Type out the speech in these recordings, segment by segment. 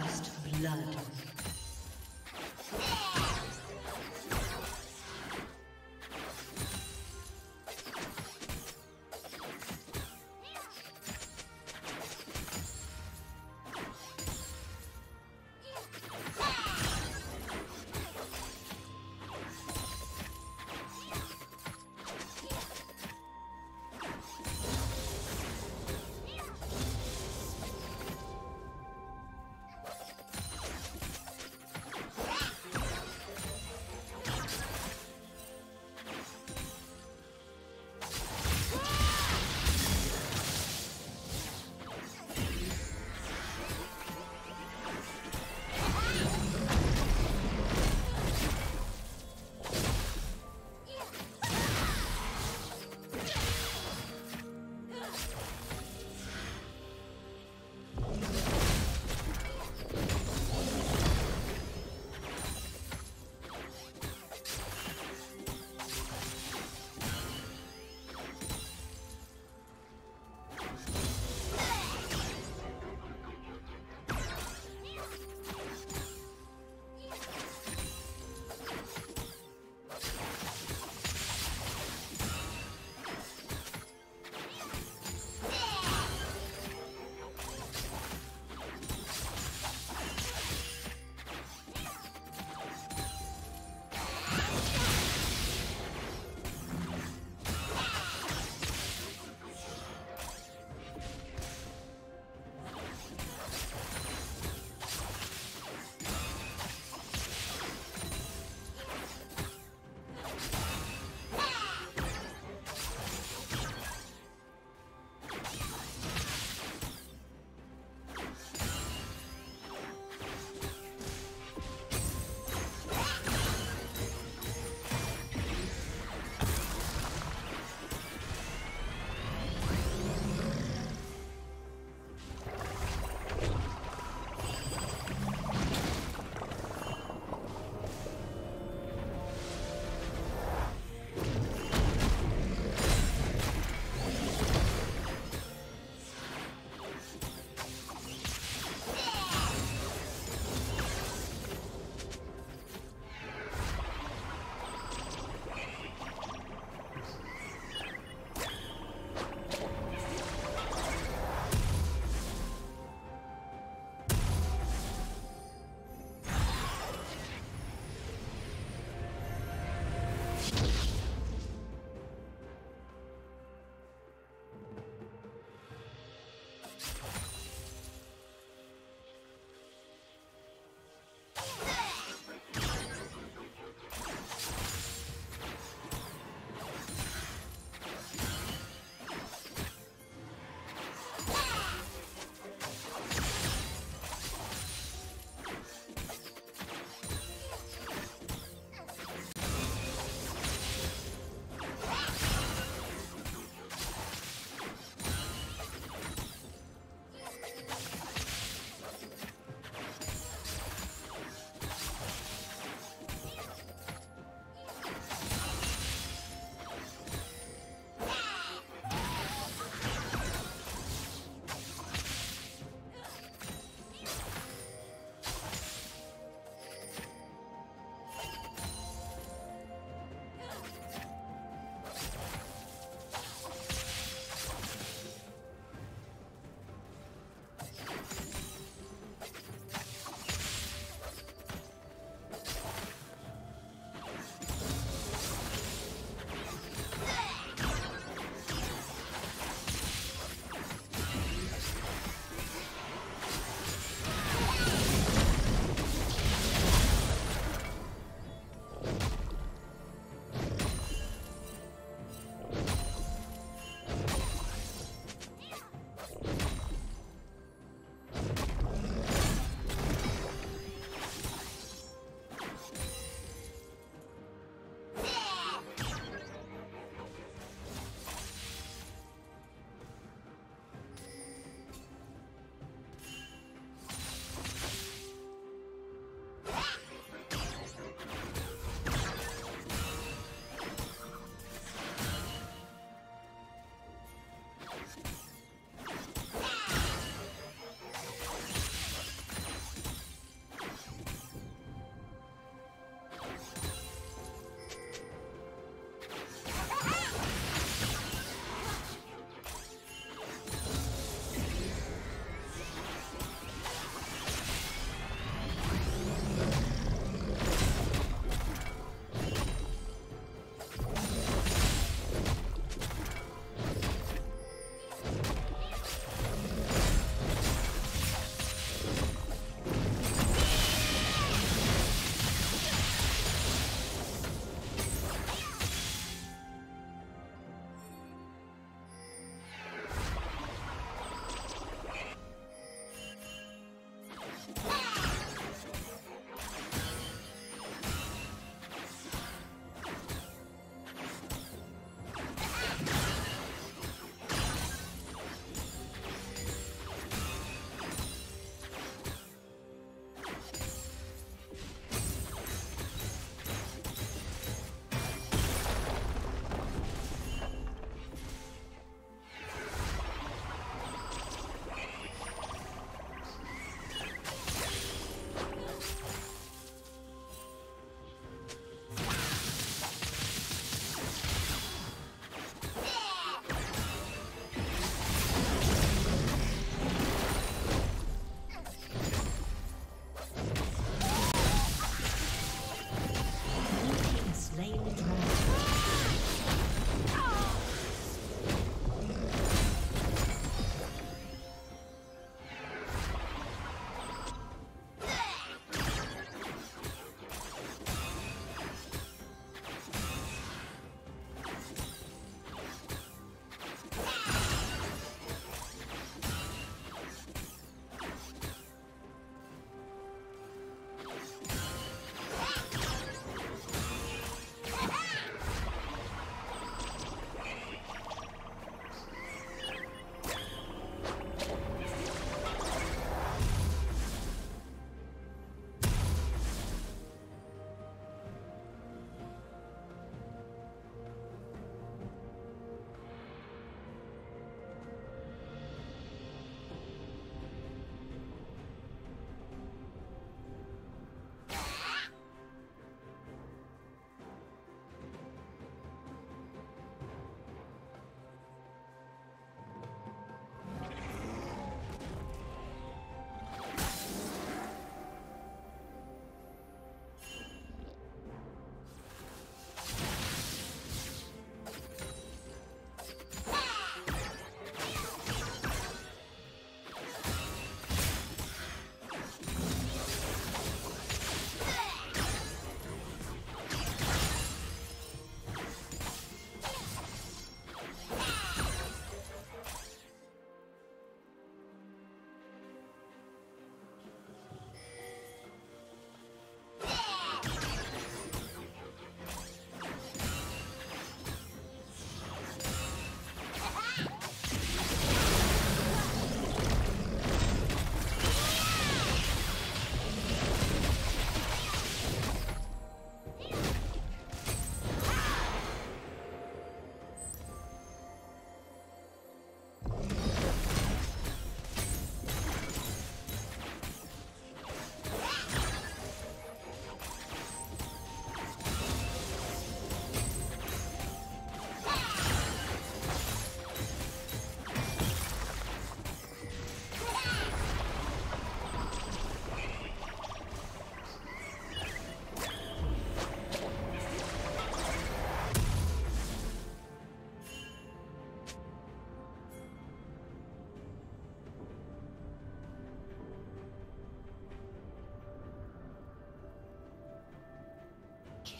First blood.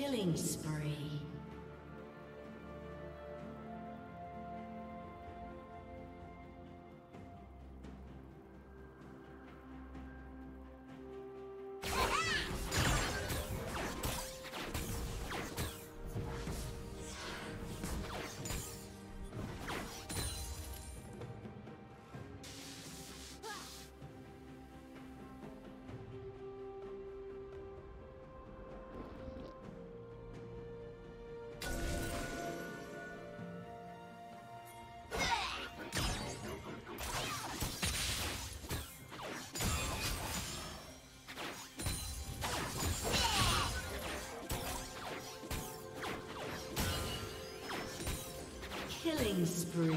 Killing spree. Killing spree.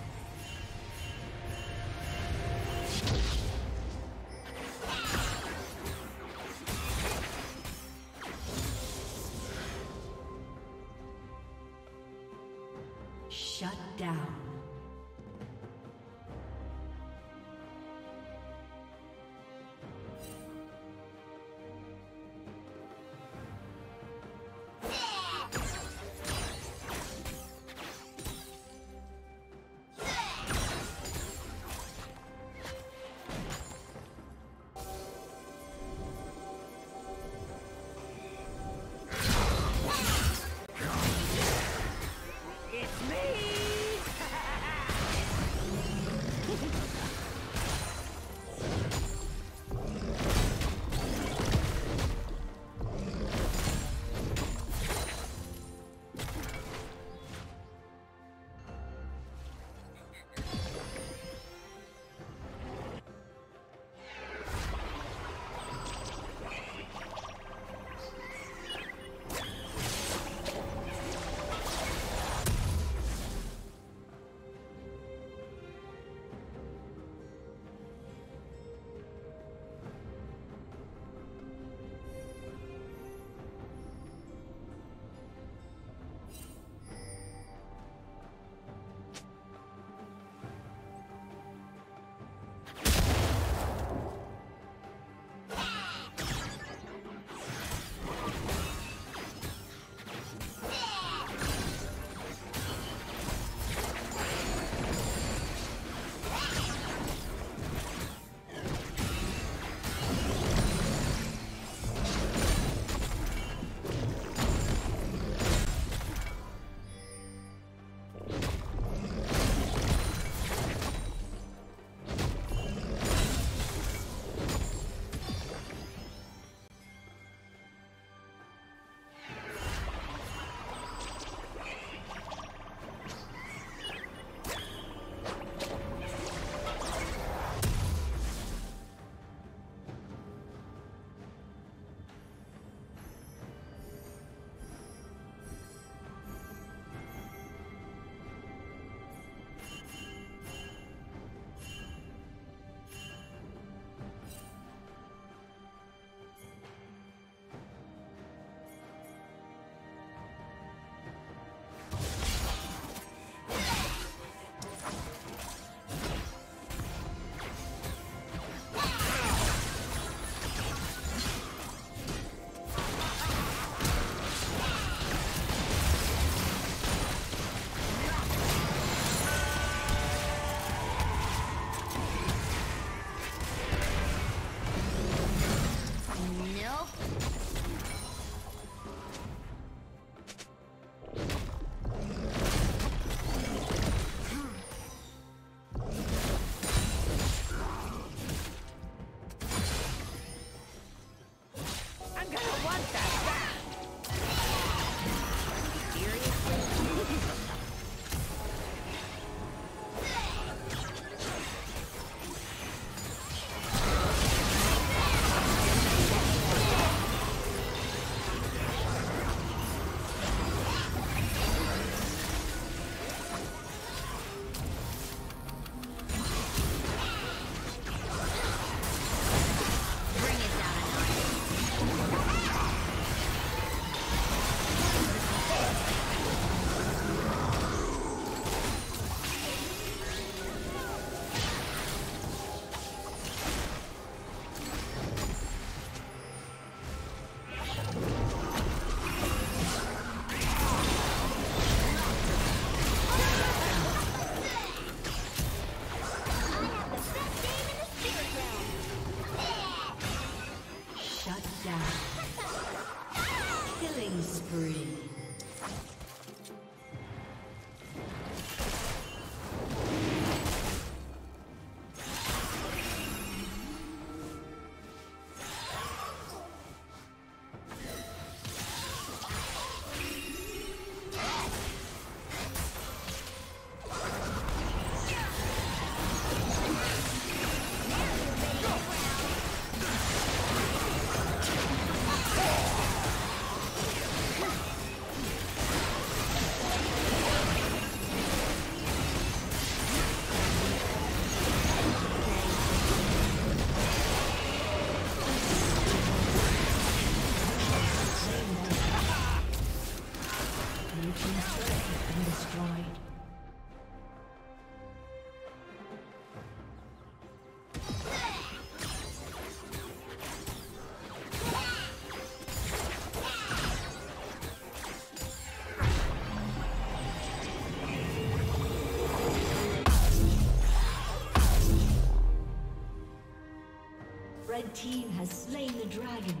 Slain the dragon.